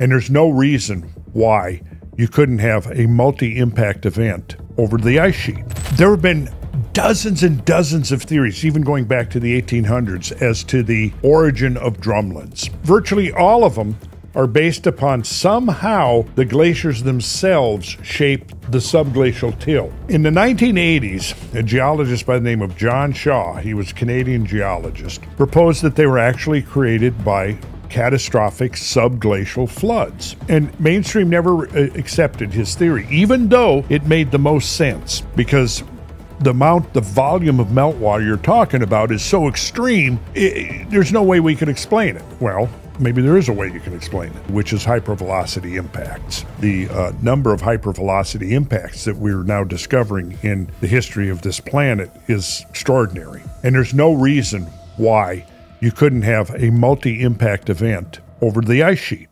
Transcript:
And there's no reason why you couldn't have a multi impact event over the ice sheet. There have been dozens and dozens of theories, even going back to the 1800s, as to the origin of drumlins. Virtually all of them are based upon somehow the glaciers themselves shaped the subglacial till. In the 1980s, a geologist by the name of John Shaw, he was a Canadian geologist, proposed that they were actually created by catastrophic subglacial floods. And mainstream never uh, accepted his theory, even though it made the most sense, because the amount, the volume of meltwater you're talking about is so extreme, it, there's no way we can explain it. Well, maybe there is a way you can explain it, which is hypervelocity impacts. The uh, number of hypervelocity impacts that we're now discovering in the history of this planet is extraordinary. And there's no reason why you couldn't have a multi impact event over the ice sheet.